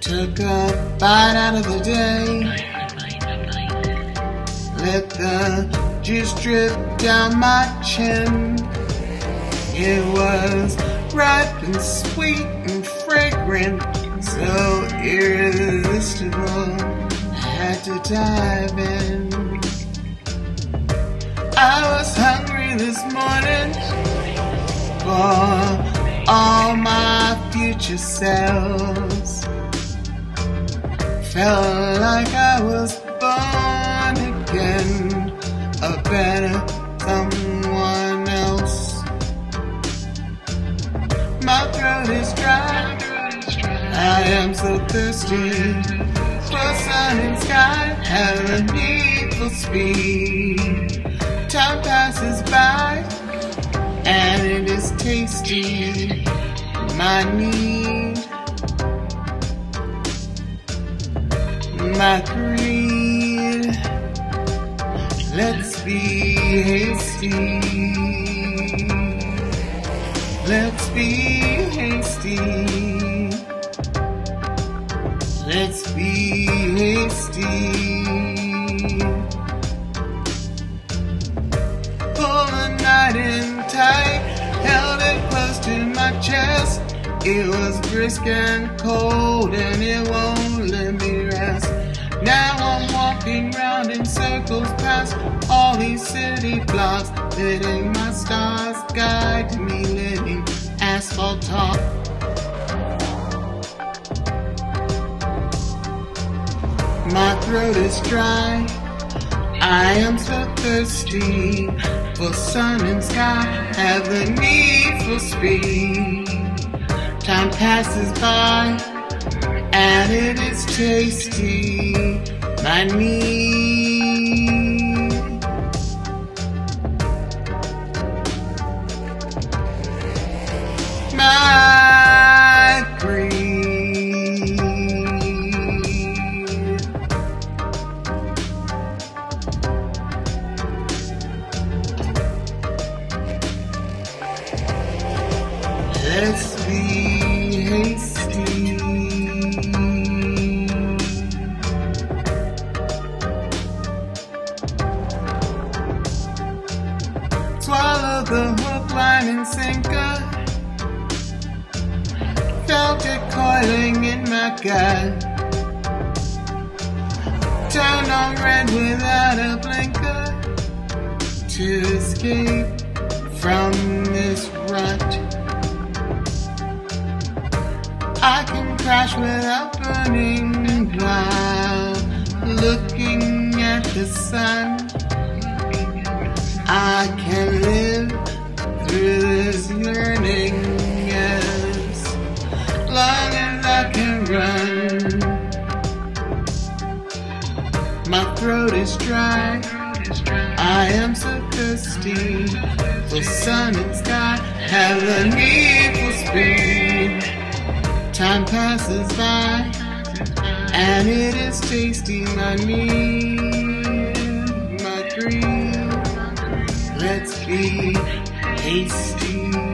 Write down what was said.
Took a bite out of the day. Let the juice drip down my chin. It was ripe and sweet and fragrant, so irresistible. I had to dive in. I was hungry this morning for all my future selves. Felt like I was born again, a better someone else. My throat is dry, I am so thirsty for sun and sky, have a needful speed. Time passes by, and it is tasty. My need, my greed. Let's be hasty. Let's be hasty. Let's be hasty. Pull the night in tight, held it close to my chest. It was brisk and cold, and it won't. Now I'm walking round in circles past all these city blocks, letting my stars guide me, letting asphalt talk. My throat is dry. I am so thirsty for sun and sky. Have the need for speed. Time passes by, and it is tasty. My need. My greed. Let's line, and sinker. Felt it coiling in my gut. Turned on red without a blinker to escape from this rut. I can crash without burning while looking at the sun. My throat is dry. I am so thirsty for sun and sky. Have a need for speed. Time passes by, and it is tasty. My need, my greed. Let's be hasty.